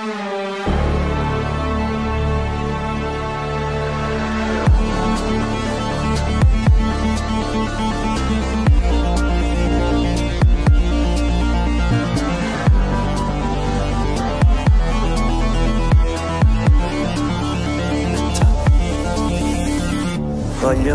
Voglio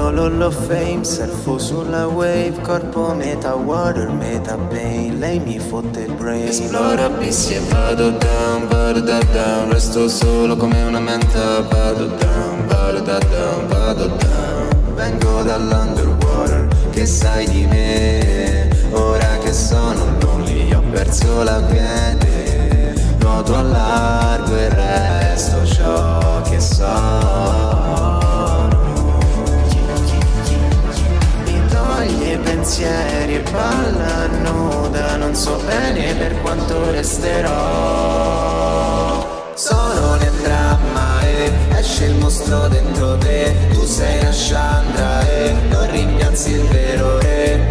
l'Hall of Fame, surfo sulla wave Corpo meta water, meta pain Lei mi fotte il brain. Esplora abissi e vado down, vado da down. Resto solo come una menta Vado down, vado da down, vado down. Vengo dall'underwater, che sai di me? Ora che sono lonely, ho perso la quiete. Nuoto a largo e pensieri e balla nuda Non so bene per quanto resterò Sono nel dramma e esce il mostro dentro te Tu sei una Chandra e non rimpiazzi il vero re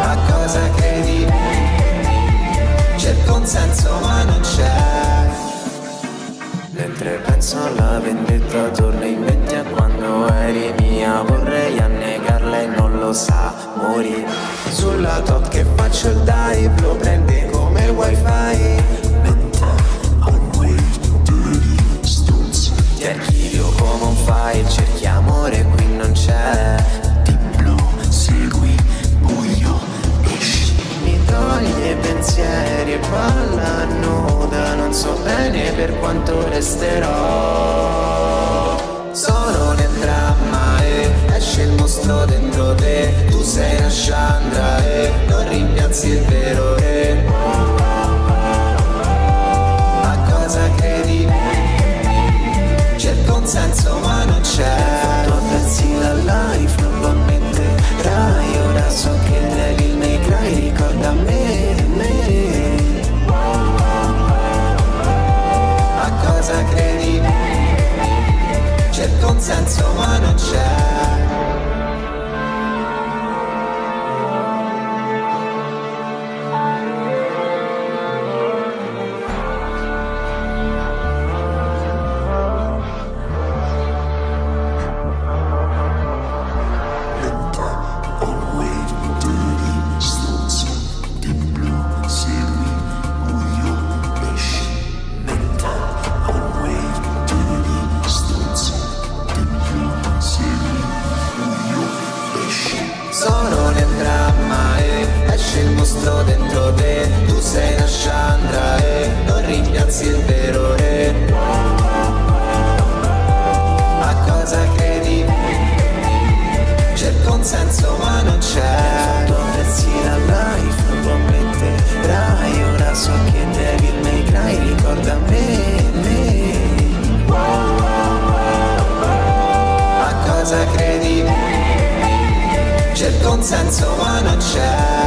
A cosa credi? Cerco un senso ma non c'è Mentre penso alla vendetta torna in mente a quando eri mia Vorrei e non lo sa, morire Sulla top che faccio il dive lo prende come il wifi. Ti archivio come un file, cerchi amore qui non c'è. Di blu, segui, buio, esci. Mi toglie pensieri e balla nuda. Non so bene per quanto resterò Un senso ma non c'è. Tu pensi la life, non lo ammetterai Ora so che il devil may cry ricorda me mostro dentro te. Tu sei una Chandra e non rimpiazzi il vero re A cosa credi? Cerco un senso ma non c'è. La life, non lo ammetterai Ora so che devil may cry, ricorda me, me. A cosa credi? Cerco un senso ma non c'è